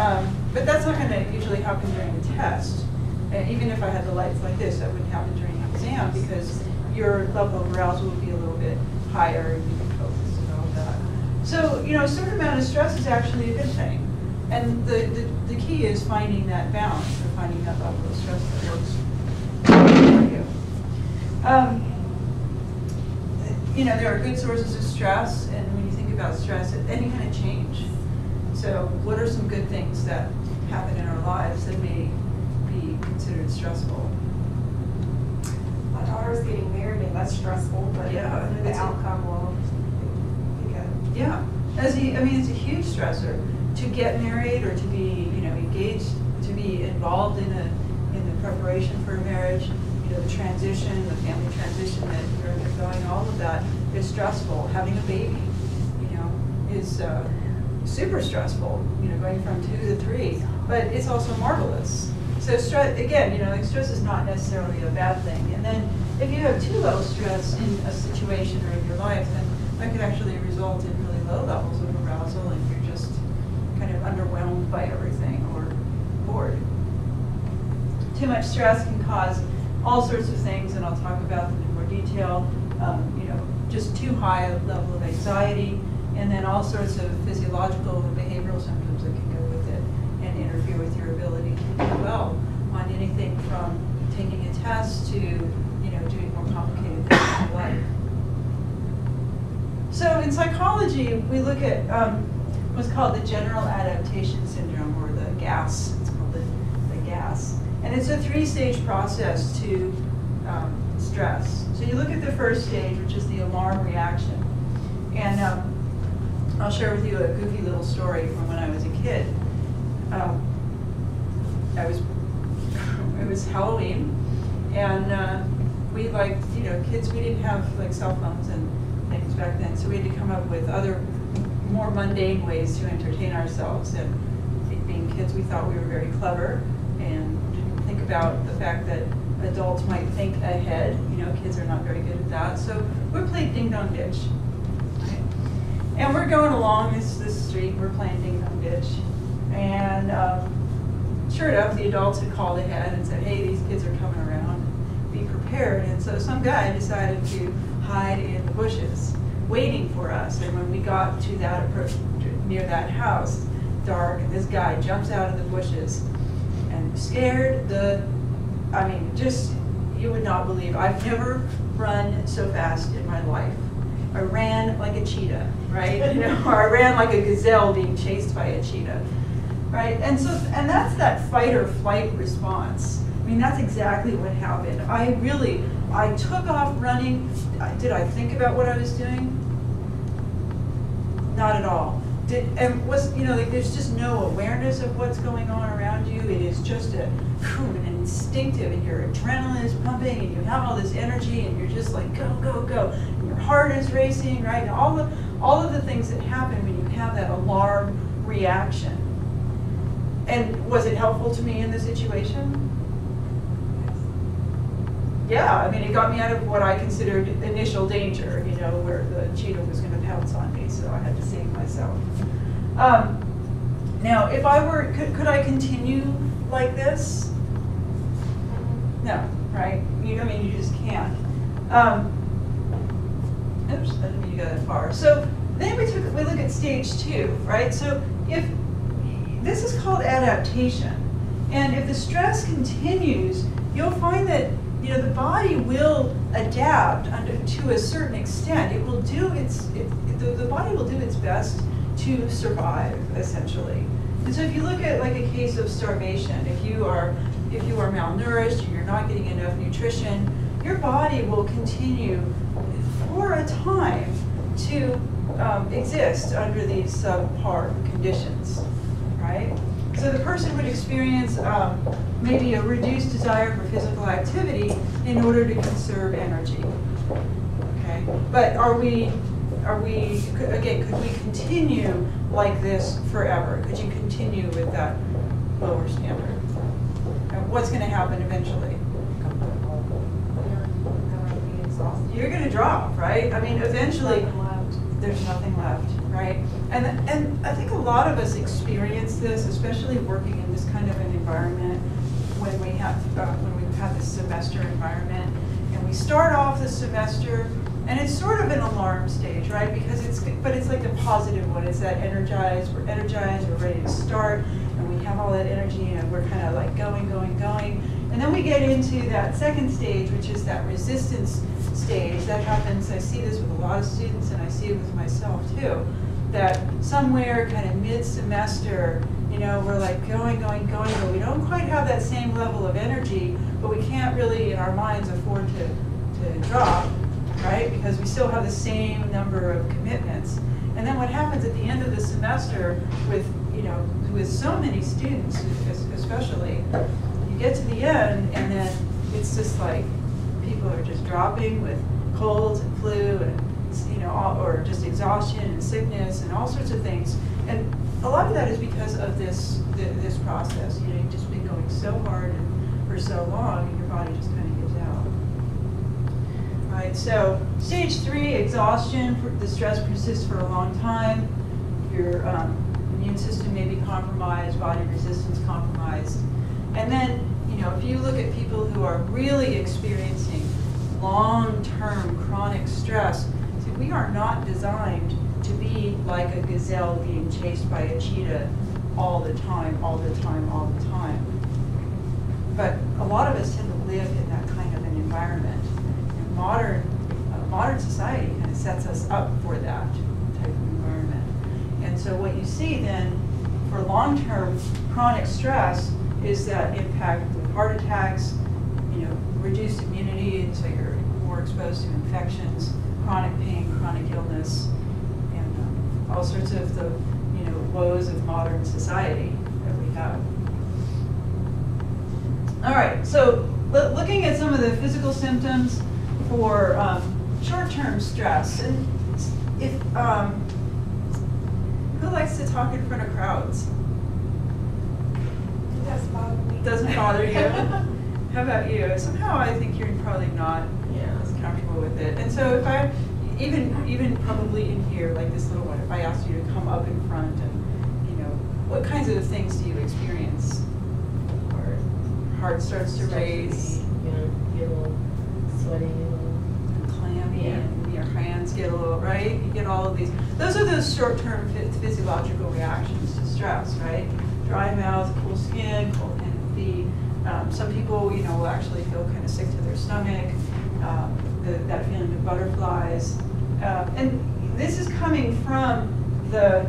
Um, but that's not going to usually happen during the test. And even if I had the lights like this, that wouldn't happen during the exam because your level of arousal would be a little bit higher and you can focus and all of that. So, you know, a certain amount of stress is actually a good thing. And the, the, the key is finding that balance or finding that level of stress that works for you. Um, you know, there are good sources of stress, and when you think about stress, any kind of change. So what are some good things that happen in our lives that may be considered stressful? My daughter's getting married and that's stressful, but Yeah, the outcome will be good. Yeah, as a, I mean, it's a huge stressor to get married or to be, you know, engaged, to be involved in a, in the preparation for a marriage, you know, the transition, the family transition that you're undergoing, all of that is stressful. Having a baby, you know, is uh, super stressful, you know, going from two to three, but it's also marvelous. So stress, again, you know, like stress is not necessarily a bad thing. And then if you have too low stress in a situation or in your life, then that could actually result in really low levels of arousal and you're just kind of underwhelmed by everything or bored. Too much stress can cause all sorts of things, and I'll talk about them in more detail. Um, you know, just too high a level of anxiety, and then all sorts of physiological and behavioral symptoms that can go with it and interfere with your ability to do well on anything from taking a test to, you know, doing more complicated things in life. So in psychology, we look at um, what's called the general adaptation syndrome, or the GAS. It's called the, the GAS. And it's a three-stage process to um, stress. So you look at the first stage, which is the alarm reaction. And um, I'll share with you a goofy little story from when I was a kid. Um, I was, it was Halloween, and uh, we like, you know, kids, we didn't have like cell phones and things back then, so we had to come up with other more mundane ways to entertain ourselves. And being kids, we thought we were very clever and didn't think about the fact that adults might think ahead. You know, kids are not very good at that. So we played Ding Dong Ditch. And we're going along this, this street, we're Ding Dong Ditch. And um, sure enough, the adults had called ahead and said, hey, these kids are coming around, be prepared. And so some guy decided to hide in the bushes, waiting for us. And when we got to that approach, near that house, dark, and this guy jumps out of the bushes and scared the, I mean, just, you would not believe, I've never run so fast in my life. I ran like a cheetah, right? You know, or I ran like a gazelle being chased by a cheetah, right? And so, and that's that fight or flight response. I mean, that's exactly what happened. I really, I took off running. Did I think about what I was doing? Not at all. Did, and was, you know, like there's just no awareness of what's going on around you. It is just a, an instinctive, and your adrenaline is pumping, and you have all this energy, and you're just like go, go, go. Heart is racing, right? All the, all of the things that happen when you have that alarm reaction. And was it helpful to me in the situation? Yeah, I mean, it got me out of what I considered initial danger, you know, where the cheetah was going to pounce on me, so I had to save myself. Um, now, if I were, could, could I continue like this? No, right? You, I mean, you just can't. Um, oops, I didn't mean to go that far. So then we took, we look at stage two, right? So if this is called adaptation, and if the stress continues, you'll find that you know, the body will adapt under, to a certain extent. It will do its, it, the, the body will do its best to survive, essentially. And so if you look at like a case of starvation, if you are, if you are malnourished and you're not getting enough nutrition, your body will continue for a time to um, exist under these subpar conditions, right? So the person would experience um, maybe a reduced desire for physical activity in order to conserve energy. Okay, but are we, are we again? Could we continue like this forever? Could you continue with that lower standard? And what's going to happen eventually? You're going to drop, right? I mean, eventually, there's nothing left. right? And, and I think a lot of us experience this, especially working in this kind of an environment when we have, uh, when we have this semester environment. And we start off the semester, and it's sort of an alarm stage, right? Because it's, but it's like a positive one. It's that energized, we're energized, we're ready to start, and we have all that energy, and we're kind of like going, going, going. And then we get into that second stage, which is that resistance stage. That happens, I see this with a lot of students, and I see it with myself too. That somewhere kind of mid-semester, you know, we're like going, going, going, but we don't quite have that same level of energy, but we can't really, in our minds, afford to, to drop, right? Because we still have the same number of commitments. And then what happens at the end of the semester with, you know, with so many students, especially, you get to the end, and then it's just like people are just dropping with colds and flu and you know, all, or just exhaustion and sickness and all sorts of things. And a lot of that is because of this this process. You know, you've just been going so hard and for so long, and your body just kind of gives out. Right. So stage three, exhaustion. The stress persists for a long time. Your um, immune system may be compromised, body resistance compromised, and then you know, if you look at people who are really experiencing long-term chronic stress, see, we are not designed to be like a gazelle being chased by a cheetah all the time, all the time, all the time. But a lot of us tend to live in that kind of an environment. And modern, uh, modern society kind of sets us up for that type of environment. And so what you see then for long-term chronic stress is that impact heart attacks, you know, reduced immunity, and so you're more exposed to infections, chronic pain, chronic illness, and um, all sorts of the, you know, woes of modern society that we have. All right, so looking at some of the physical symptoms for um, short-term stress, and if um, who likes to talk in front of crowds? Bother me. Doesn't bother you? How about you? Somehow I think you're probably not Yeah. as comfortable with it. And so if I, even, even probably in here, like this little one, if I asked you to come up in front and, you know, what kinds of things do you experience? Or heart starts to race, You know, get a little sweaty, a little. and clammy, Yeah. and your hands get a little, right? You get all of these. Those are those short-term physiological reactions to stress, right? Dry mouth, cool skin, cold feet. Um, some people, you know, will actually feel kind of sick to their stomach, um, the, that feeling of butterflies. Uh, and this is coming from the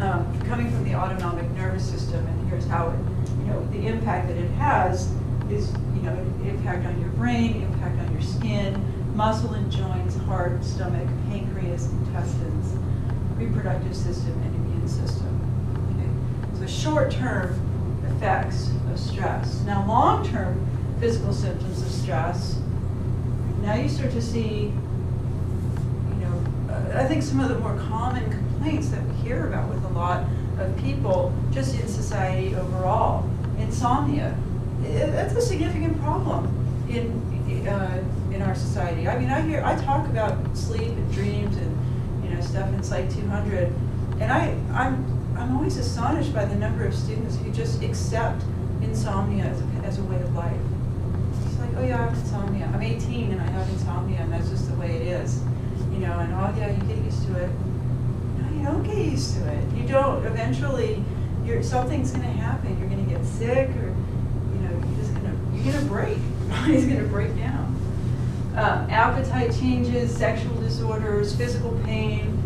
um, coming from the autonomic nervous system, and here's how it, you know, the impact that it has is, you know, impact on your brain, impact on your skin, muscle and joints, heart, stomach, pancreas, intestines, reproductive system, and immune system. Okay? So short-term effects of stress. Now, long-term physical symptoms of stress. Now you start to see you know, I think some of the more common complaints that we hear about with a lot of people, just in society overall, insomnia. That's a significant problem in, uh, in our society. I mean, I hear, I talk about sleep and dreams and, you know, stuff in Psych 200, and I, I'm, I'm always astonished by the number of students who just accept insomnia as a, as a way of life. It's like, oh yeah, I have insomnia. I'm 18 and I have insomnia, and that's just the way it is. You know, and oh yeah, you get used to it. No, you don't get used to it. You don't. Eventually, you're something's going to happen. You're going to get sick, or you know, you're just going to you're going to break. Your body's going to break down. Um, appetite changes, sexual disorders, physical pain,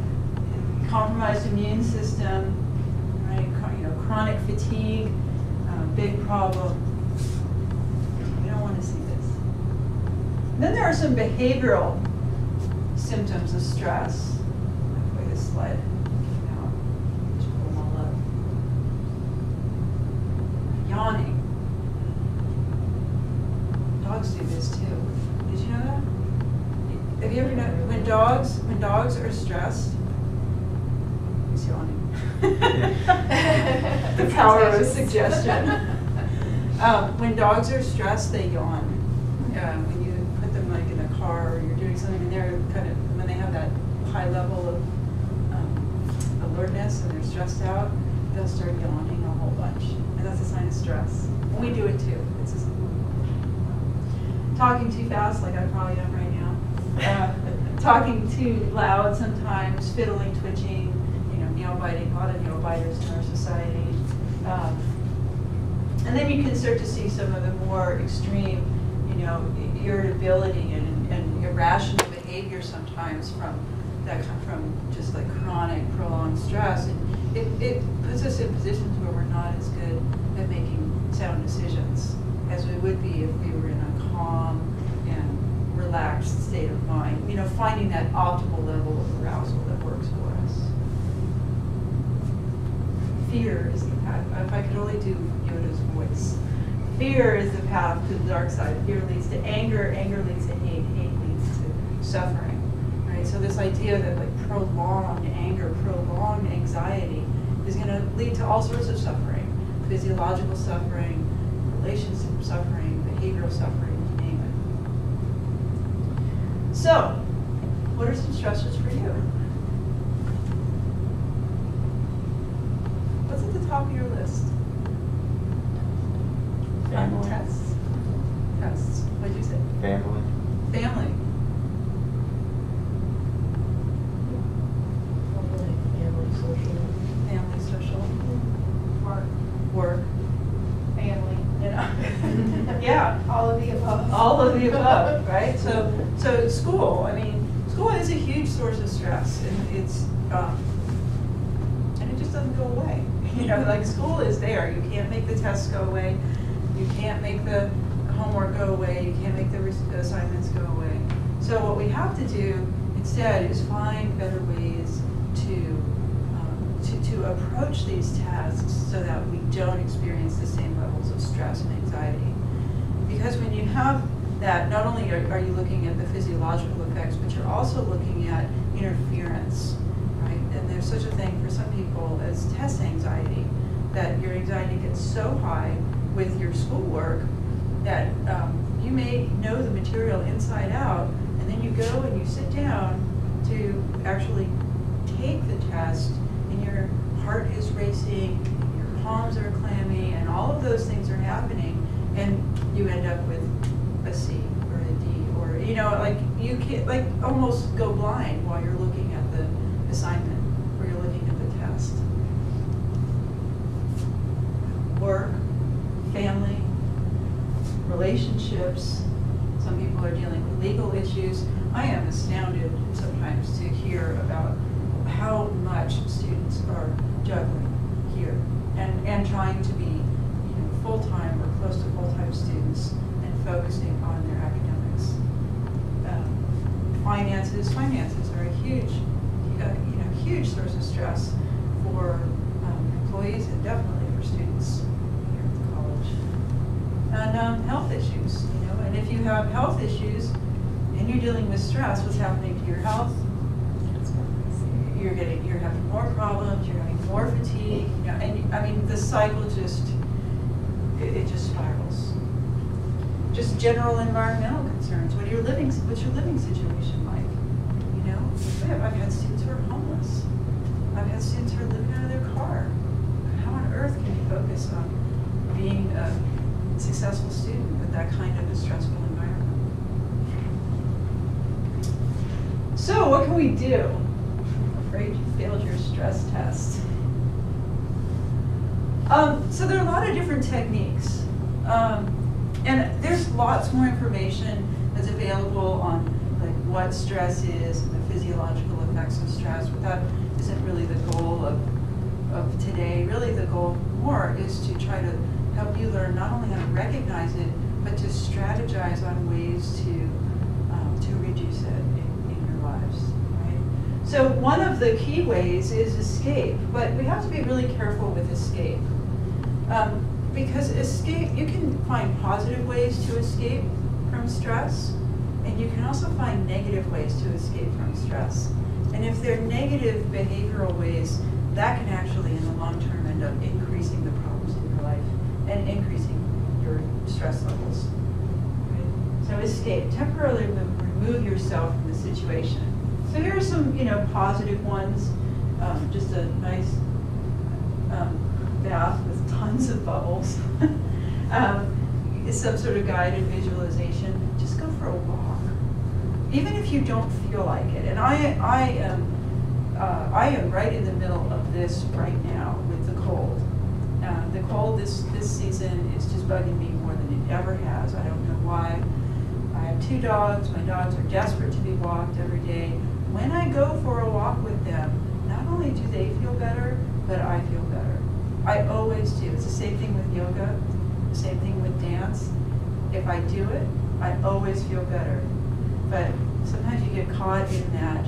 compromised immune system, right? Chro- You know, chronic fatigue, uh, big problem. We don't want to see this. Then there are some behavioral symptoms of stress. Like this slide came out. Just pull them all up. Yawning. Dogs do this too. Did you know that? Have you ever known, when dogs, when dogs are stressed, he's yawning. The power of suggestion. Um, when dogs are stressed, they yawn. Uh, when you put them like in a car or you're doing something and they're kind of, when they have that high level of um, boredness and they're stressed out, they'll start yawning a whole bunch. And that's a sign of stress. We do it too. It's just, talking too fast, like I probably am right now. Uh, talking too loud sometimes, fiddling, twitching, you know, nail biting, a lot of nail biters in our society. Um, and then you can start to see some of the more extreme, you know, irritability and, and irrational behavior sometimes from that come from just like chronic, prolonged stress. And it, it puts us in positions where we're not as good at making sound decisions as we would be if we were in a calm and relaxed state of mind. You know, finding that optimal level of arousal that works for us. Fear is the path. If I could only do Yoda's voice. Fear is the path to the dark side. Fear leads to anger. Anger leads to hate. Hate leads to suffering. Right. So this idea that like prolonged anger, prolonged anxiety, is going to lead to all sorts of suffering: physiological suffering, relationship suffering, behavioral suffering, you name it. So, what are some stressors for you? What's at the top of your list? Family. Tests. Tests. What'd you say? Family. Probably family, social. Family, social, Work, work. family. You know. yeah. All of the above. All of the above, right? So, so school. I mean, school is a huge source of stress, and it's um, and it just doesn't go away. You know, like school is there. You can't make the tests go away. You can't make the homework go away. You can't make the assignments go away. So what we have to do instead is find better ways to um, to, to approach these tasks so that we don't experience the same levels of stress and anxiety. Because when you have that, not only are, are you looking at the physiological effects, but you're also looking at interference, right? And there's such a thing for some people as test anxiety, that your anxiety gets so high with your schoolwork that um, you may know the material inside out, and then you go and you sit down to actually take the test, and your heart is racing, your palms are clammy, and all of those things are happening, and you end up with a C or a D, or you know, like you can't like almost go blind while you're looking at the assignment or you're looking at the test. Work, family, relationships. Some people are dealing with legal issues. I am astounded sometimes to hear about how much students are juggling here and, and trying to be, you know, full-time or close to full-time students and focusing on their academics. Um, Finances, finances are a huge, uh, you know, huge source of stress for um, employees and definitely for students here at the college um, health issues, you know, and if you have health issues and you're dealing with stress, what's happening to your health? You're getting, you're having more problems, you're having more fatigue, you know, and I mean, the cycle just, it, it just spirals. Just general environmental concerns, what are your living, what's your living situation like? You know, I've had students who are homeless. I've had students who are living out of their car. How on earth can you focus on being a successful student with that kind of a stressful environment? So what can we do? I'm afraid you failed your stress test. Um, so there are a lot of different techniques. Um, and there's lots more information that's available on like what stress is and the physiological effects of stress, but that isn't really the goal of, of today. Really the goal more is to try to help you learn not only how to recognize it, but to strategize on ways to, um, to reduce it in, in your lives, right? So one of the key ways is escape, but we have to be really careful with escape. Um, because escape, you can find positive ways to escape from stress, and you can also find negative ways to escape from stress. And if they're negative behavioral ways, that can actually, in the long term, end up increasing the problems in your life and increasing your stress levels. Right? So escape, temporarily remove yourself from the situation. So here are some, you know, positive ones. um, just a nice um, bath with tons of bubbles. um, some sort of guided visualization. Just go for a walk, even if you don't feel like it. And I, I am, uh, I am right in the middle of this right now with the cold. Uh, the cold this this season is just bugging me ever has. I don't know why. I have two dogs. My dogs are desperate to be walked every day. When I go for a walk with them, not only do they feel better, but I feel better. I always do. It's the same thing with yoga, the same thing with dance. If I do it, I always feel better. But sometimes you get caught in that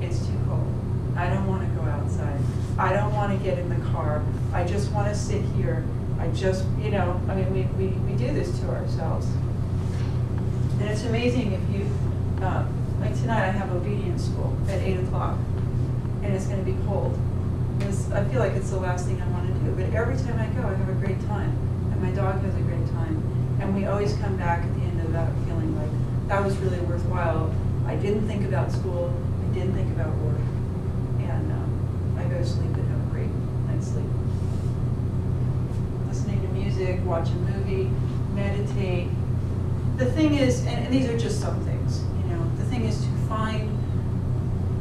it's too cold. I don't want to go outside. I don't want to get in the car. I just want to sit here. I just, you know, I mean, we, we, we do this to ourselves. And it's amazing if you, uh, like tonight I have obedience school at eight o'clock and it's gonna be cold. I feel like it's the last thing I wanna do, but every time I go, I have a great time and my dog has a great time. And we always come back at the end of that feeling like, that was really worthwhile. I didn't think about school, I didn't think about work. And, um, I go to sleep and have a great night's sleep. Listening watch a movie, meditate, the thing is, and, and these are just some things, you know, the thing is to find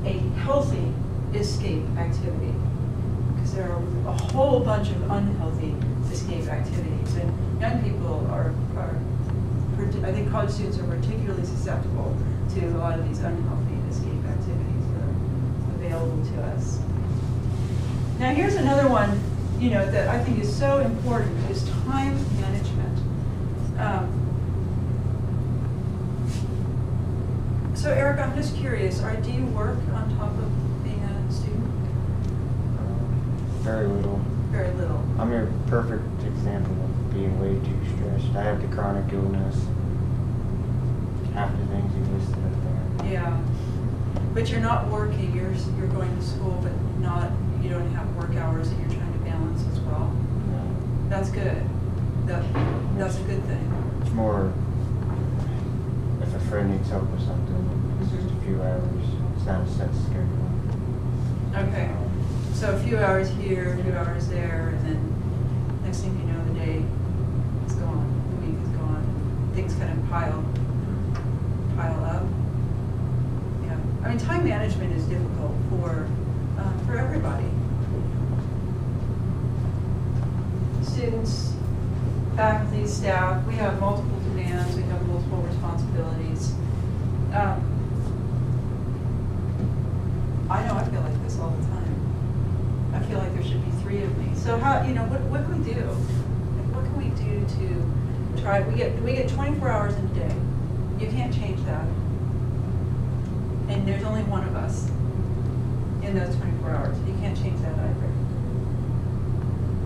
a healthy escape activity. Because there are a whole bunch of unhealthy escape activities. And young people are, are, I think college students are particularly susceptible to a lot of these unhealthy escape activities that are available to us. Now, here's another one, you know, that I think is so important, is time management. Um, So Eric, I'm just curious, are, do you work on top of being a student? Very little. Very little. I'm your perfect example of being way too stressed. I have the chronic illness. Half the things you listed up there. Yeah. But you're not working, you're, you're going to school, but not, you don't have work hours that you're trying as well. That's good. That, that's a good thing. It's more if a friend needs help with something, it's just a mm-hmm. few hours. It's not a set schedule. Okay. Um, so a few hours here, a few hours there, and then next thing you know, the day is gone, the week is gone, things kind of pile, pile up. Yeah, I mean, time management is difficult for, uh, for everybody. Students, faculty, staff, we have multiple demands, we have multiple responsibilities. Um, I know I feel like this all the time. I feel like there should be three of me. So how, you know, what, what can we do? What can we do to try, we get, we get twenty-four hours in a day. You can't change that. And there's only one of us in those twenty-four hours. You can't change that either.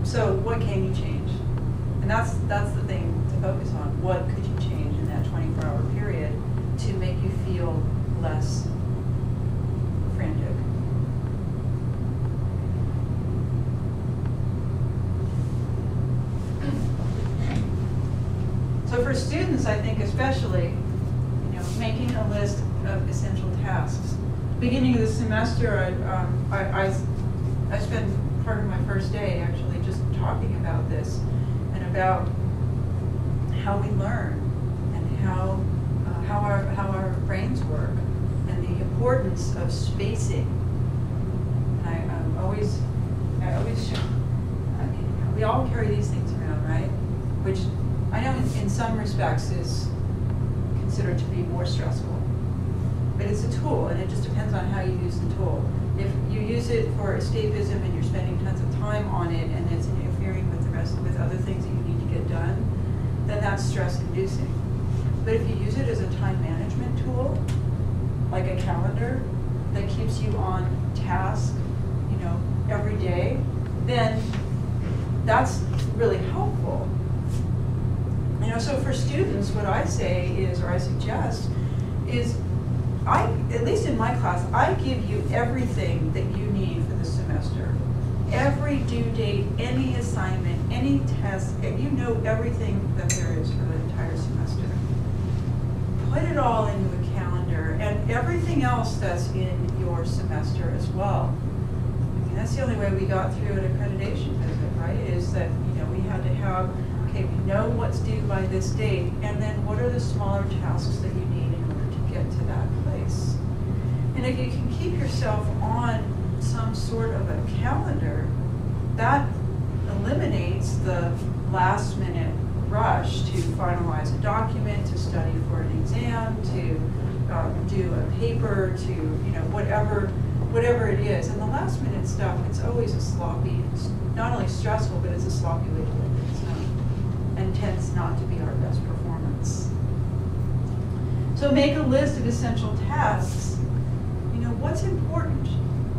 So what can you change? And that's, that's the thing to focus on. What could you change in that twenty-four hour period to make you feel less frantic? So for students, I think especially, you know, making a list of essential tasks. Beginning of the semester, I, um, I, I, I spent part of my first day actually just talking about this and about how we learn and how, uh, how our, how our brains work and the importance of spacing. And I, um, always, I always show, mean, we all carry these things around, right? Which I know in, in some respects is considered to be more stressful. But it's a tool, and it just depends on how you use the tool. If you use it for escapism and you're spending tons of time on it, and it's interfering with the rest, with other things that you need to get done, then that's stress-inducing. But if you use it as a time management tool, like a calendar that keeps you on task, you know, every day, then that's really helpful. You know, so for students, what I say is, or I suggest, is I, at least in my class, I give you everything that you need for the semester. Every due date, any assignment, any test, and you know everything that there is for the entire semester. Put it all into a calendar and everything else that's in your semester as well. And that's the only way we got through an accreditation visit, right? Is that, you know, we had to have, okay, we know what's due by this date, and then what are the smaller tasks that you need in order to get to that place? And if you can keep yourself on some sort of a calendar, that eliminates the last minute rush to finalize a document, to study for an exam, to um, do a paper, to, you know, whatever, whatever it is. And the last minute stuff, it's always a sloppy, it's not only stressful, but it's a sloppy way to do it. And tends not to be our best performance. So make a list of essential tasks. You know, what's important?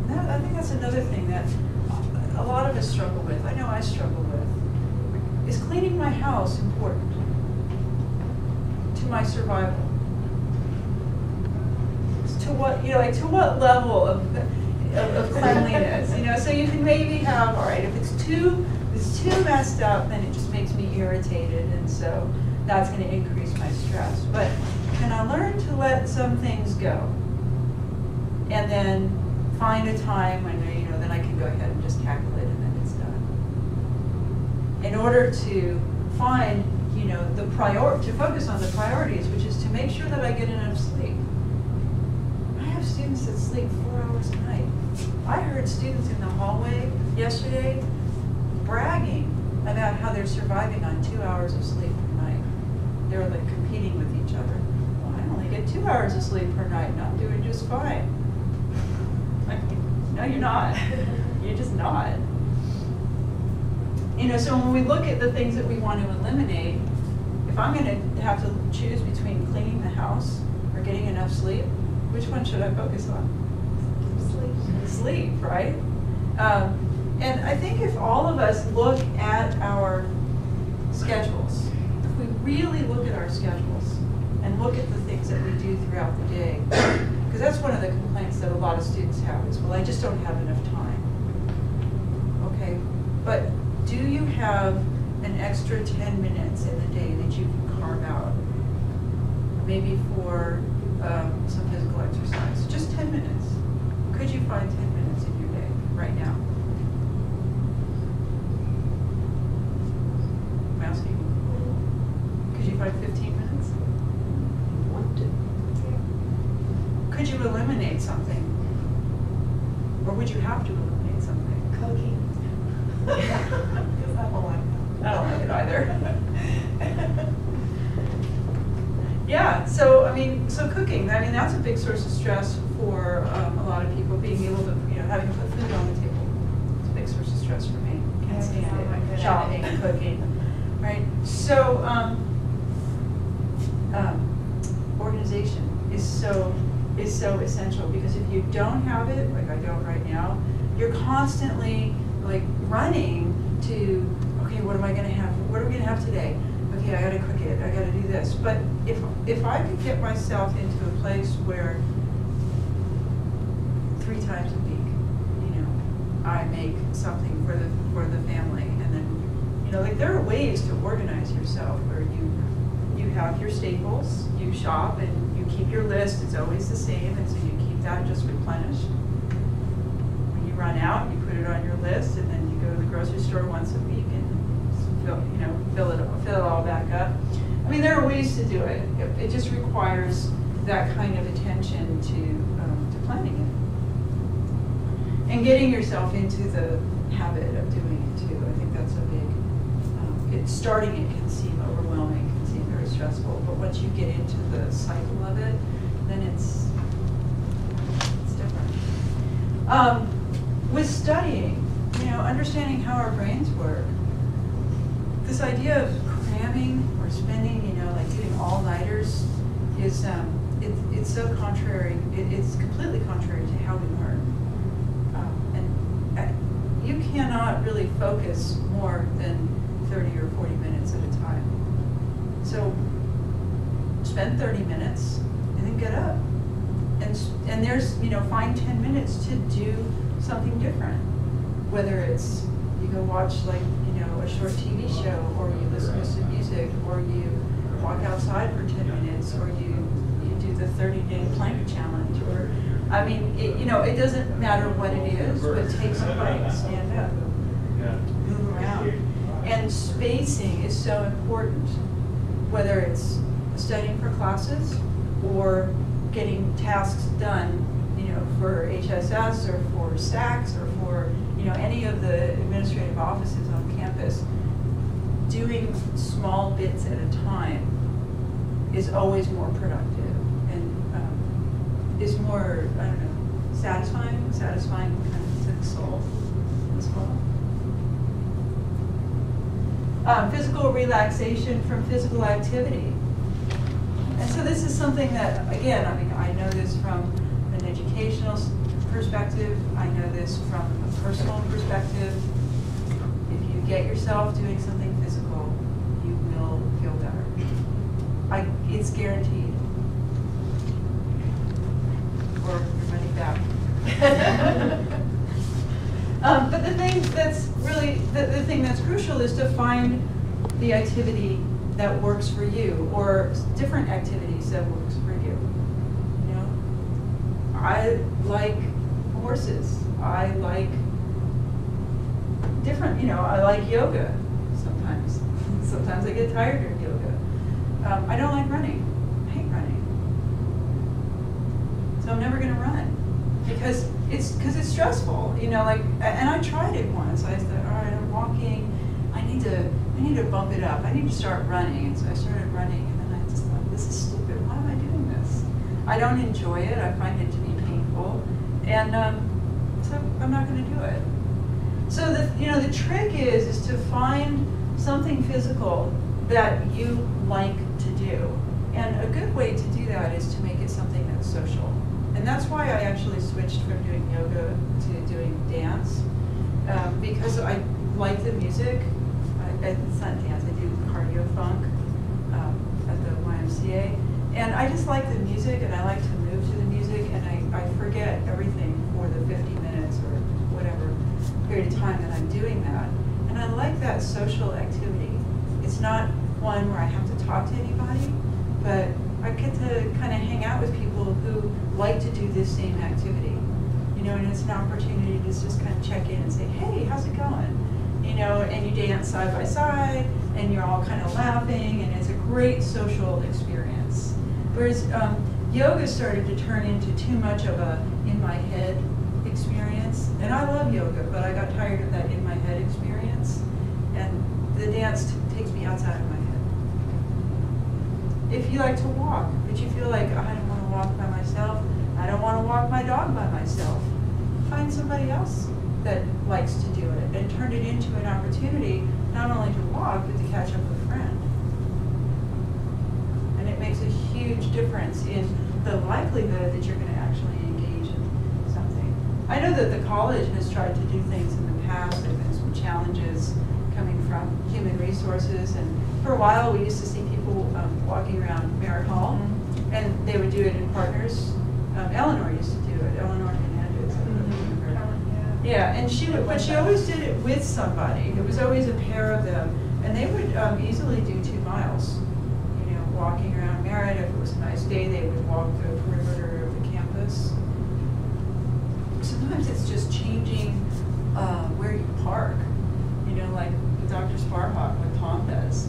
That, I think that's another thing that a lot of us struggle with. I know I struggle with. Is cleaning my house important to my survival? To what, you know, like to what level of, of, of cleanliness? You know, so you can maybe have, all right, if it's too, if it's too messed up, then it just makes me irritated, and so that's going to increase my stress. But can I learn to let some things go? And then find a time when, go ahead and just calculate and then it's done. In order to find, you know, the prior, to focus on the priorities, which is to make sure that I get enough sleep. I have students that sleep four hours a night. I heard students in the hallway yesterday bragging about how they're surviving on two hours of sleep per night. They were like competing with each other. Well, I only get two hours of sleep per night and I'm doing just fine. No, you're not. You're just not. You know, so when we look at the things that we want to eliminate, if I'm going to have to choose between cleaning the house or getting enough sleep, which one should I focus on? Sleep. Sleep, right? Um, and I think if all of us look at our schedules, if we really look at our schedules and look at the things that we do throughout the day, because that's one of the complaints that a lot of students have is, well, I just don't have enough time. But do you have an extra 10 minutes in the day that you can carve out? Maybe for um, some physical exercise, just 10 minutes. Could you find 10 minutes in your day right now? I'm asking. Could you find 15 minutes? Want to. Could you eliminate something? Or would you have to eliminate something? Cooking. Because I don't like that. I don't like it either. Yeah, so, I mean, so cooking, I mean, that's a big source of stress for um, a lot of people, being able to, you know, having to put food on the table. It's a big source of stress for me. Can't Yeah, 'cause I'm not good stand it, shopping, cooking, right? So, um, um, organization is so, is so essential, because if you don't have it, like I don't right now, you're constantly like running to, okay, what am I gonna have, what are we gonna have today? Okay, I gotta cook it, I gotta do this, but if, I could get myself into a place where three times a week, you know, I make something for the, for the family, and then, you know, like, there are ways to organize yourself where you, you have your staples, you shop, and you keep your list, it's always the same, and so you keep that just replenished. When you run out, you put it on your list, and then you go to the grocery store once a week and fill, you know, fill it, fill it all back up. I mean, there are ways to do it. It, it just requires that kind of attention to, um, to planning it. And getting yourself into the habit of doing it too. I think that's a big, um, it, starting it can seem overwhelming, can seem very stressful, but once you get into the cycle of it, then it's, it's different. Um, with studying, you know, understanding how our brains work, this idea of cramming or spending, you know, like doing all-nighters is, um, it, it's so contrary, it, it's completely contrary to how we learn. Um, and uh, you cannot really focus more than thirty or forty minutes at a time. So spend thirty minutes and then get up. And, and there's, you know, find ten minutes to do something different. Whether it's you go watch like, a short TV show, or you listen to some music, or you walk outside for ten minutes, or you, you do the thirty day plank challenge, or I mean, it, you know, it doesn't matter what it is, but take somebody and stand up, move around. And spacing is so important, whether it's studying for classes or getting tasks done, for HSS or for SACs or for, you know, any of the administrative offices on campus. Doing small bits at a time is always more productive and um, is more, I don't know, satisfying, satisfying kind of to the soul as well. Um, physical relaxation from physical activity. And so this is something that, again, I mean, I know this from educational perspective. I know this from a personal perspective. If you get yourself doing something physical, you will feel better. I, it's guaranteed. Or your money back. Um, but the thing that's really, the, the thing that's crucial is to find the activity that works for you, or different activities that works for you. You know, I like horses. I like different, you know, I like yoga sometimes. Sometimes I get tired of yoga. Um, I don't like running. I hate running. So I'm never gonna run because it's because it's stressful, you know. Like, and I tried it once. I said, all right, I'm walking. I need to, I need to bump it up. I need to start running. And so I started running, and then I just thought, this is stupid. Why am I doing this? I don't enjoy it. I find it to and um, so I'm not going to do it. So the, you know, the trick is, is to find something physical that you like to do. And a good way to do that is to make it something that's social. And that's why I actually switched from doing yoga to doing dance, um, because I like the music. I, it's not dance, I do cardio funk um, at the YMCA. And I just like the music and I like to move to the music and I, I forget everything for the 50 minutes or whatever period of time that I'm doing that. And I like that social activity. It's not one where I have to talk to anybody, but I get to kind of hang out with people who like to do this same activity. You know, and it's an opportunity to just kind of check in and say, hey, how's it going? You know, and you dance side by side, and you're all kind of laughing, and it's a great social experience. Whereas um, yoga started to turn into too much of a in my head. And I love yoga, but I got tired of that in my head experience. And the dance takes me outside of my head. If you like to walk, but you feel like I don't want to walk by myself, I don't want to walk my dog by myself, find somebody else that likes to do it and turn it into an opportunity not only to walk, but to catch up with a friend. And it makes a huge difference in the likelihood that you're going to actually engage in something. I know that the college has tried to do things in the past. There have been some challenges coming from human resources. And for a while, we used to see people um, walking around Merritt Hall, and they would do it in partners. Um, Eleanor used to do it, Eleanor Hernandez. I don't know if you remember her. Yeah, and she would, but she always did it with somebody. It was always a pair of them, and they would um, easily do two miles. You know, walking around Merritt. If it was a nice day, they would walk the perimeter of the campus. Sometimes it's just changing uh, where you park. You know, like Dr. Sparhawk, what Tom does.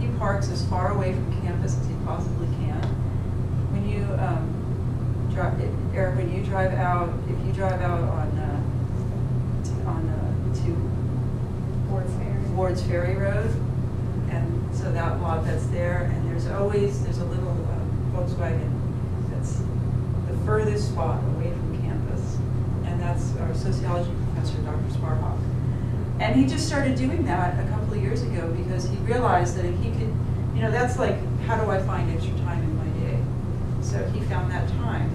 He parks as far away from campus as he possibly can. When you um, drive, Eric, when you drive out, if you drive out on uh, to- on uh, to Ward's Ferry. Ward's Ferry Road, and so that lot that's there, and there's always, there's a little uh, Volkswagen that's the furthest spot away from campus, and that's our sociology professor, Dr. Sparhawk. And he just started doing that a couple of years ago because he realized that if he could, you know, that's like, how do I find extra time in my day? So he found that time.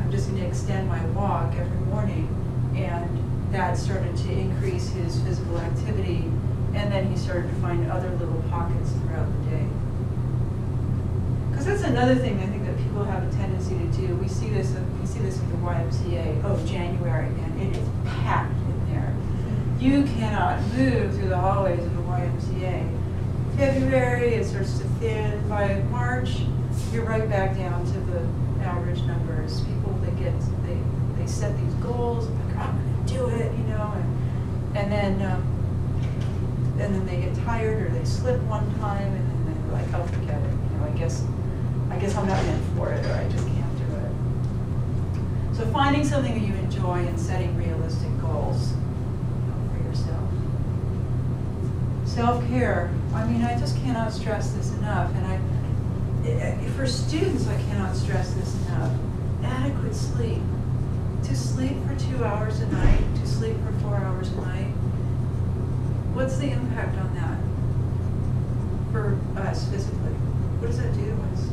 I'm just going to extend my walk every morning, and that started to increase his physical activity. And then he started to find other little pockets throughout the day. Because that's another thing I think that people have a tendency to do. We see this, can see this at the YMCA of oh, January, and it is packed in there. You cannot move through the hallways of the YMCA. February, it starts to thin. By March, you're right back down to the average numbers. People, that get, they, they set these goals, like, I'm gonna do it, you know, and, and then, um, and then they get tired or they slip one time and then they're like, oh, forget it, you know, I guess, I guess I'm not meant for it, or I just so finding something that you enjoy and setting realistic goals for yourself. Self-care, I mean, I just cannot stress this enough, and I, eh, for students, I cannot stress this enough. Adequate sleep. To sleep for two hours a night, to sleep for four hours a night. What's the impact on that for us physically? What does that do to us?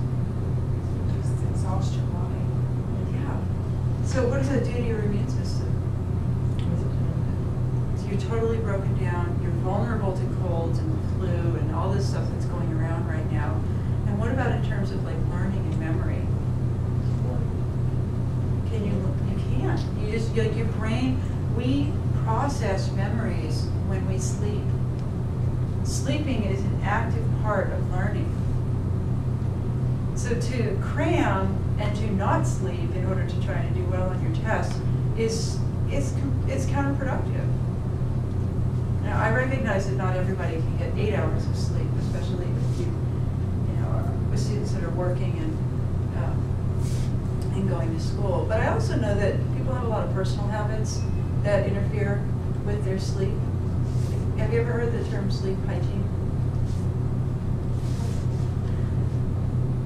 Just exhaust your body. Yeah. So what does that do to your immune system? So you're totally broken down, you're vulnerable to colds and flu and all this stuff that's going around right now. And what about in terms of like learning and memory? Can you, you can't. You just, like your brain, we process memories when we sleep. Sleeping is an active part of learning. So to cram and to not sleep in order to try to do test is, is, is counterproductive. Now, I recognize that not everybody can get eight hours of sleep, especially if you, you know, are with students that are working and, um, and going to school. But I also know that people have a lot of personal habits that interfere with their sleep. Have you ever heard the term sleep hygiene?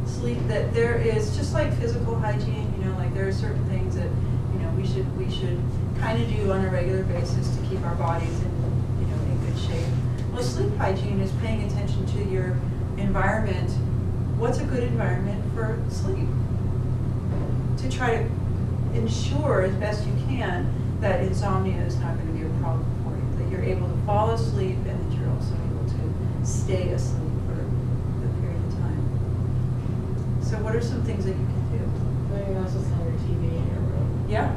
Sleep, that there is, just like physical hygiene, you know, like there are certain things that, we should, we should kind of do on a regular basis to keep our bodies in, you know, in good shape. Well, sleep hygiene is paying attention to your environment. What's a good environment for sleep? To try to ensure as best you can that insomnia is not going to be a problem for you, that you're able to fall asleep and that you're also able to stay asleep for a period of time. So what are some things that you can do? Just have your TV in your room. Yeah.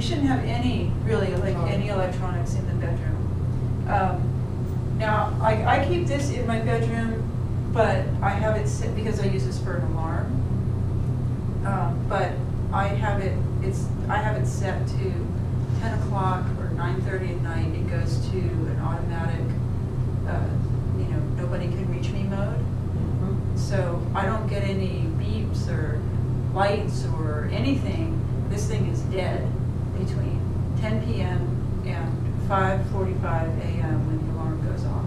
You shouldn't have any, really, like, any electronics in the bedroom. Um, Now, I, I keep this in my bedroom, but I have it set, because I use this for an alarm. Um, But I have it, it's, I have it set to ten o'clock or nine thirty at night. It goes to an automatic, uh, you know, nobody can reach me mode. So I don't get any beeps or lights or anything. This thing is dead between 10 p.m. and 5:45 a.m. when the alarm goes off.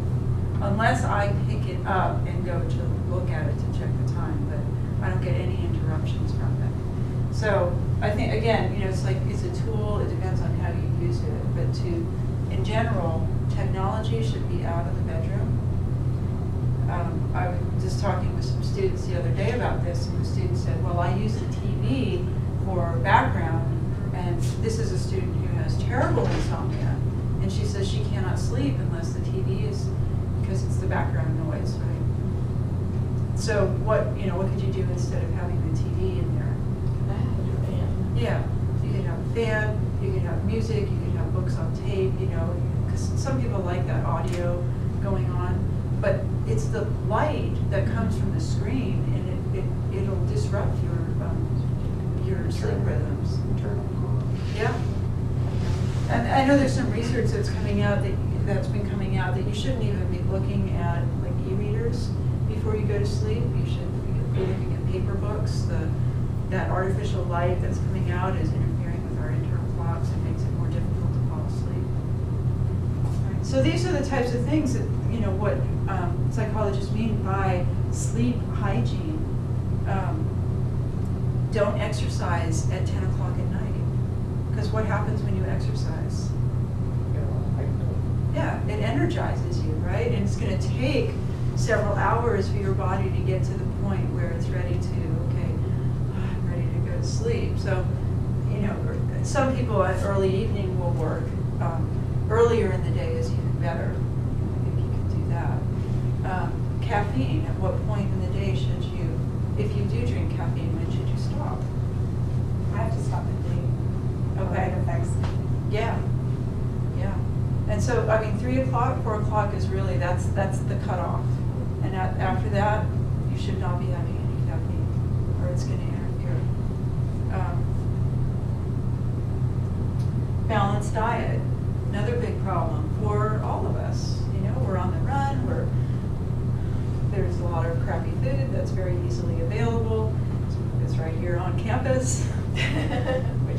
Unless I pick it up and go to look at it to check the time, but I don't get any interruptions from it. So I think, again, you know, it's like, it's a tool, it depends on how you use it, but to, in general, technology should be out of the bedroom um, I was just talking with some students the other day about this, and the student said, well, I use the TV for background, this is a student who has terrible insomnia, and she says she cannot sleep unless the TV is, because it's the background noise, right? So what, you know, what could you do instead of having the TV in there? Yeah, you could have a fan, you could have music, you could have books on tape, you know, because some people like that audio going on. But it's the light that comes from the screen and it, it, it'll disrupt your, um, your sleep rhythms. Internal clock. Yeah. And I know there's some research that's coming out that, that's been coming out that you shouldn't even be looking at like e-readers before you go to sleep. You should be looking at paper books. The, that artificial light that's coming out is interfering with our internal clocks and makes it more difficult to fall asleep. Right, So these are the types of things that, you know, what um, psychologists mean by sleep hygiene. Um, Don't exercise at ten o'clock at night, because what happens when you exercise? Yeah, it energizes you, right? And it's gonna take several hours for your body to get to the point where it's ready to, okay, I'm ready to go to sleep. So, you know, some people at early evening will work. Um, Earlier in the day is even better, if you can do that. Um, Caffeine, at what point in the day should you, if you do drink caffeine, when should you stop? I have to stop at three. Okay. It affects. Yeah, yeah. And so, I mean, three o'clock, four o'clock is really, that's, that's the cutoff. And a- after that, you should not be having any caffeine, or it's gonna interfere. Um, Balanced diet, another big problem problem for all of us. You know, we're on the run, we're, there's a lot of crappy food that's very easily available. It's right here on campus,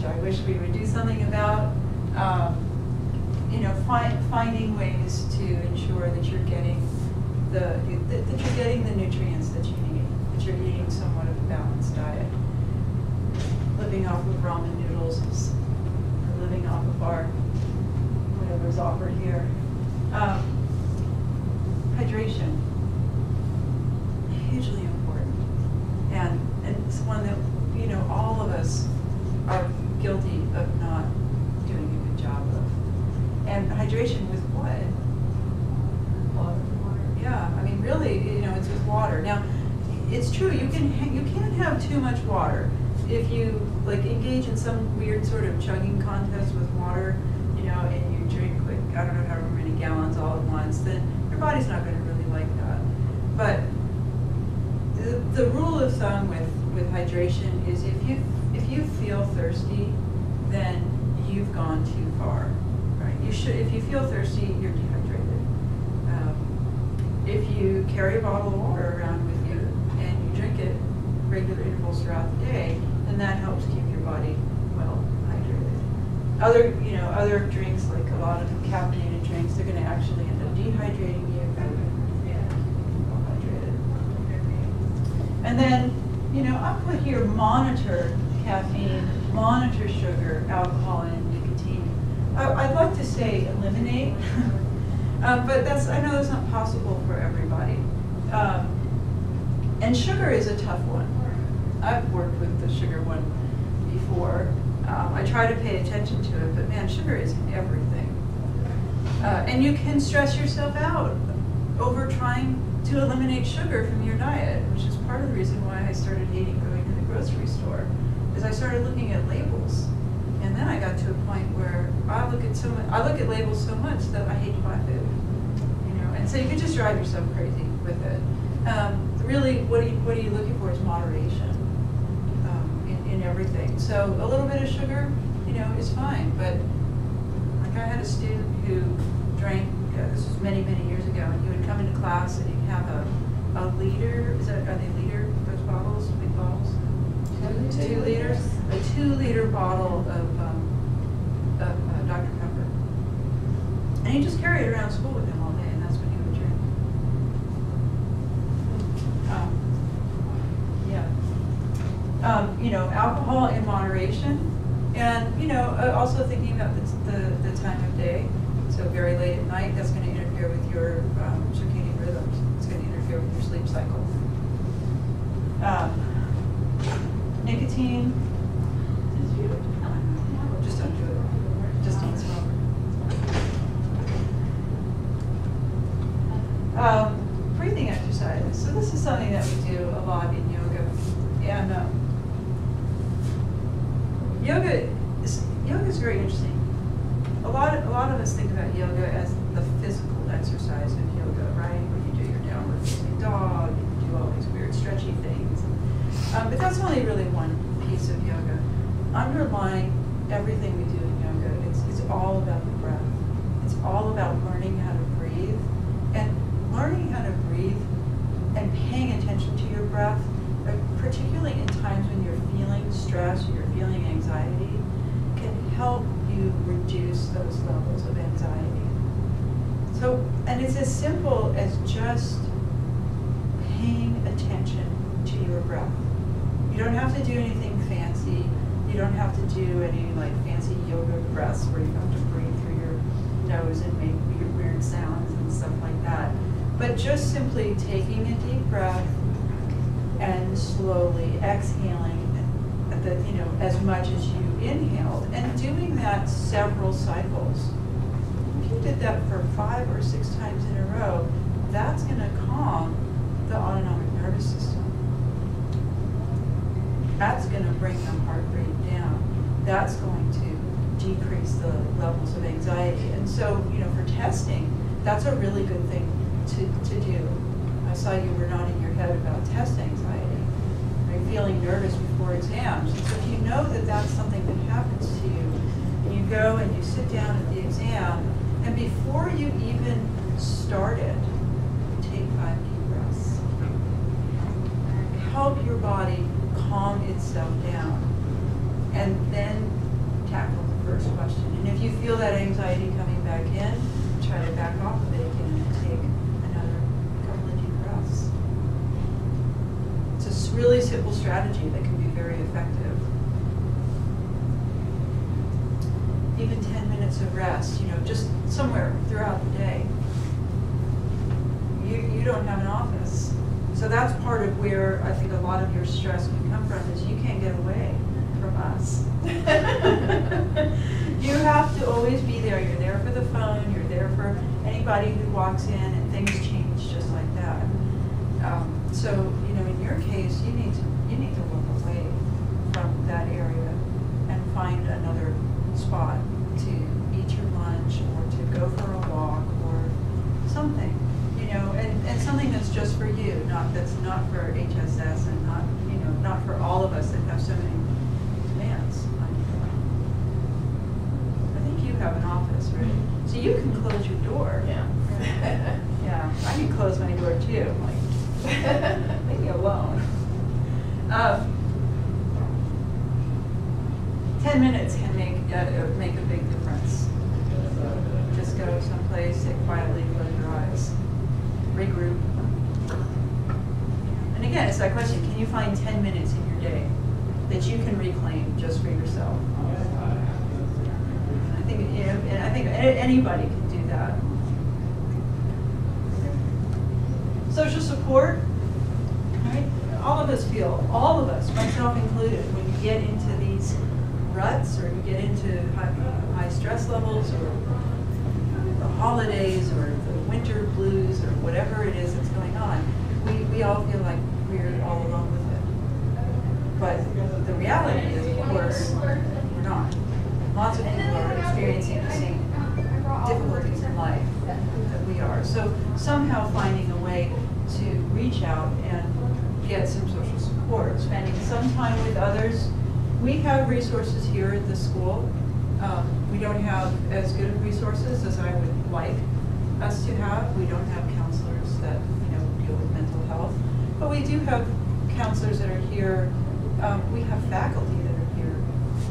I wish we would do something about. Um, You know, find, finding ways to ensure that you're getting the, that you're getting the nutrients that you need, that you're eating somewhat of a balanced diet. Living off of ramen noodles or living off of our, whatever's offered here. Um, Hydration, hugely important. And, and it's one that, you know, all of us guilty of not doing a good job of. And hydration with what? Water. Yeah, I mean, really, you know, it's with water. Now, it's true, you can, you can't have too much water. If you, like, engage in some weird sort of chugging contest with water, you know, and you drink, like, I don't know however many gallons all at once, then your body's not gonna really like that. But the, the rule of thumb with, with hydration is if you, if you feel thirsty, then you've gone too far, right? You should, if you feel thirsty, you're dehydrated. Um, If you carry a bottle of water around with you and you drink it regular intervals throughout the day, then that helps keep your body well hydrated. Other, you know, other drinks, like a lot of caffeinated drinks, they're gonna actually end up dehydrating you. And then, you know, I put here monitor caffeine, monitor sugar, alcohol, and nicotine. I'd like to say eliminate, uh, but that's, I know that's not possible for everybody. Um, and sugar is a tough one. I've worked with the sugar one before. Um, I try to pay attention to it, but man, sugar is everything. Uh, and you can stress yourself out over trying to eliminate sugar from your diet, which is part of the reason why I started hating going to the grocery store. Is I started looking at labels, and then I got to a point where I look at so much, I look at labels so much that I hate to buy food. You know, and so you could just drive yourself crazy with it. Um, really, what are you, what are you looking for is moderation um, in, in everything. So a little bit of sugar, you know, is fine, but like I had a student who drank, yeah, this was many, many years ago, and he would come into class and he'd have a, a liter, is that, are they liter, those bottles, big bottles? Two liters, a two liter bottle of, um, of uh, Dr. Pepper. And he just carried it around school with him all day, and that's what he would drink. Um, Yeah. Um, you know, alcohol in moderation, and, you know, uh, also thinking about the, the, the time of day. So very late at night, that's gonna interfere with your um, circadian rhythms, it's gonna interfere with your sleep cycle. Um, Nicotine. Just don't do it, just don't smoke. Um, breathing exercises. So this is something that we do a lot in yoga. And um, yoga is yoga is very interesting. A lot a lot of us think about yoga as the physical exercise of yoga, right? Where you do your downward facing dog, you do all these weird stretchy things. Um, but that's only really one piece of yoga. Underlying everything we do in yoga, it's, it's all about the breath. It's all about learning how to breathe. And learning how to breathe and paying attention to your breath, particularly in times when you're feeling stress or you're feeling anxiety, can help you reduce those levels of anxiety. So, and it's as simple as just paying attention to your breath. You don't have to do anything fancy. You don't have to do any like fancy yoga breaths where you have to breathe through your nose and make weird, weird sounds and stuff like that. But just simply taking a deep breath and slowly exhaling the, you know, as much as you inhaled and doing that several cycles. If you did that for five or six times in a row, that's going to calm the autonomic nervous system. That's going to bring the heart rate down. That's going to decrease the levels of anxiety. And so, you know, for testing, that's a really good thing to, to do. I saw you were nodding your head about test anxiety, right? Feeling nervous before exams. So if you know that that's something that happens to you, and you go and you sit down at the exam, And before you even start it, take five deep breaths. Help your body calm itself down. And then tackle the first question. And if you feel that anxiety coming back in, try to back off of it again and take another couple of deep breaths. It's a really simple strategy that can be very effective. Even 10 minutes of rest, you know, just somewhere throughout the day. You, you don't have an office. So that's part of where I think a lot of your stress can come from is you can't get away from us. You have to always be there. You're there for the phone, you're there for anybody who walks in and things change just like that. Um, So, you know, in your case, you need to, you need to walk away from that area and find another spot to eat your lunch or to go for a walk or something, you know, and, and something that's just for you, not, that's not for HSS and not, you know, not for all of us that have so many demands on you. I think you have an office, right? So you can close your door. Yeah. Yeah, I can close my door too, like, leave me alone. Um, Ten minutes can make, uh, uh, make a big difference. Just go someplace, sit quietly, close your eyes, regroup. And again, can you find ten minutes in your day that you can reclaim just for yourself? I think, and I think anybody can do that. Social support, right? All of us feel, all of us, myself included, when you get into these ruts or you get into high, high stress levels or the holidays or the winter blues or whatever it is that's going on, we, we all feel like all alone with it. But the reality is, of course, we're not. Lots of people are experiencing the same difficulties in life that we are. So somehow finding a way to reach out and get some social support, spending some time with others. We have resources here at the school. Um, We don't have as good of resources as I would like us to have. We don't have counselors that, you know, deal with mental health. But we do have counselors that are here. Um, We have faculty that are here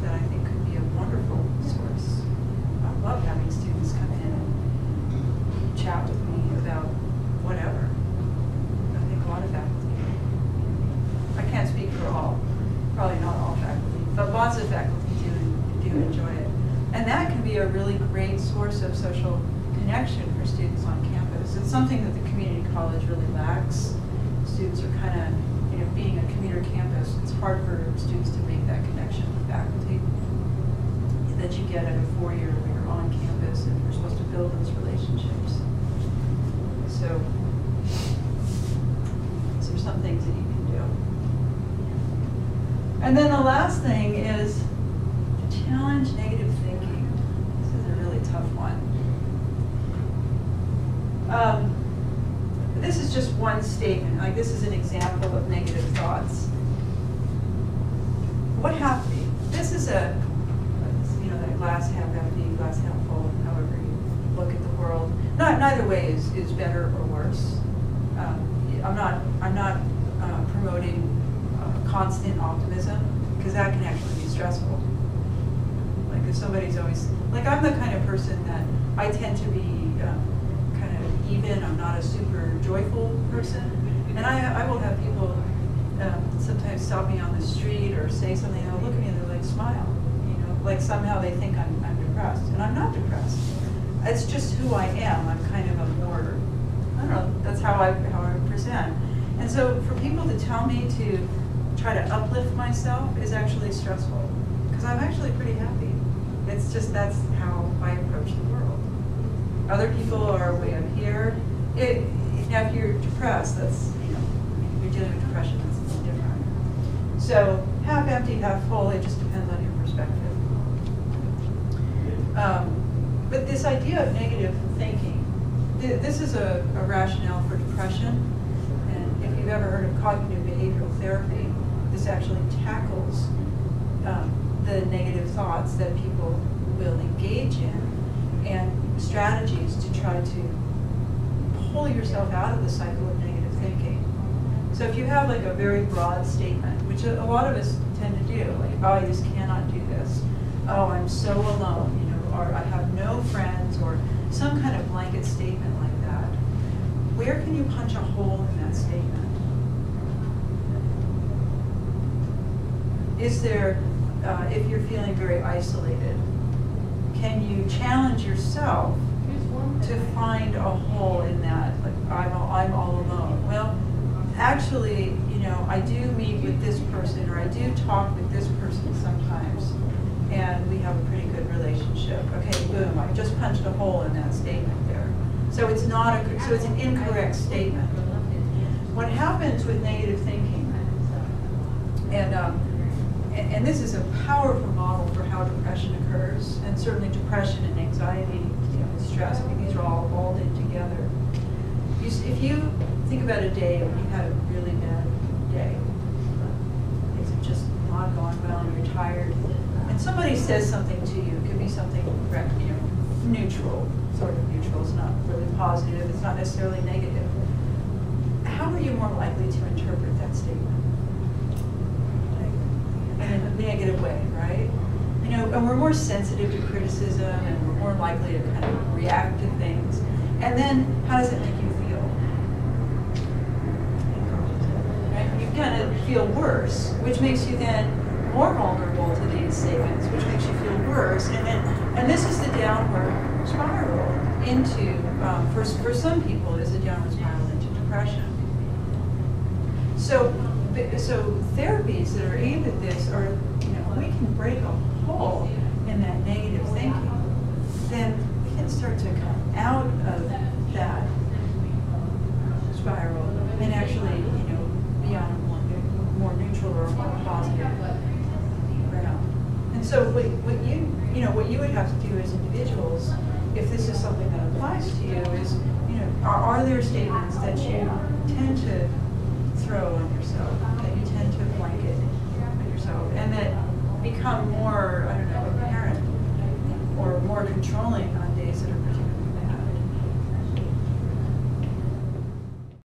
that I think could be a wonderful source. I love having students come in and chat with me about whatever. I think a lot of faculty. I can't speak for all, probably not all faculty, but lots of faculty do, do enjoy it. And that can be a really great source of social connection for students on campus. It's something that the community college really lacks. Students are kind of, you know, being a commuter campus, it's hard for students to make that connection with faculty that you get at a four-year when you're on campus and you're supposed to build those relationships. So, so there's some things that you can do. And then the last thing is challenge negative thinking. This is a really tough one. Um, This is just one statement, like this is an example of negative thoughts. What happened, this is a, you know, that glass half empty, glass half full, however you look at the world. Not, neither way is, is better or worse. Um, I'm not, I'm not uh, promoting uh, constant optimism, because that can actually be stressful. Like if somebody's always, like I'm the kind of person that I tend to be um, kind of even, I'm not a super joyful person. And I, I will have people um, sometimes stop me on the street or say something, they'll look at me and they're like, smile. You know, like somehow they think I'm, I'm depressed, and I'm not depressed. It's just who I am. I'm kind of a more, I don't know, that's how I, how I present. And so for people to tell me to try to uplift myself is actually stressful, because I'm actually pretty happy. It's just, that's how I approach the world. Other people are way up here. It, now if you're depressed, that's, you know, you're dealing with depression, that's a little different. So half empty, half full, it just depends on your perspective. Um, But this idea of negative thinking, th- this is a a rationale for depression. And if you've ever heard of cognitive behavioral therapy, this actually tackles um, the negative thoughts that people will engage in and strategies to try to pull yourself out of the cycle of negative thinking. So if you have like a very broad statement, which a lot of us tend to do, like, oh, I just cannot do this. Oh, I'm so alone, you know, or I have no friends, or some kind of blanket statement like that. Where can you punch a hole in that statement? Is there, uh, if you're feeling very isolated, can you challenge yourself to find a hole in that, like, I'm, all- I'm all alone. Well, actually, know, I do meet with this person, or I do talk with this person sometimes, and we have a pretty good relationship. Okay, boom, I just punched a hole in that statement there. So it's not a, so it's an incorrect statement. What happens with negative thinking, and, um, and, this is a powerful model for how depression occurs, and certainly depression and anxiety, you know, and stress, I mean, these are all rolled in together. You, if you think about a day when you had a really bad day, things have just not gone well, and you're tired, and somebody says something to you, it could be something, you know, neutral, sort of neutral, it's not really positive, it's not necessarily negative. How are you more likely to interpret that statement? in a negative way, right? You know, and we're more sensitive to criticism and we're more likely to kind of react to things. And then, how does it make you feel? Right? You kind of feel worse, which makes you then more vulnerable to these statements, which makes you feel worse. And then, and this is the downward spiral into, um, for, for some people, is a downward spiral into depression. So, so therapies that are aimed at this are, you know, we can break a hole in that negative thinking, then we can start to come out of that spiral and actually, you know, be on a more, neu- more neutral or more positive ground. And so what, what you, you know, what you would have to do as individuals, if this is something that applies to you, is, you know, are, are there statements that you tend to throw on yourself, that you tend to blanket on yourself, and that become more,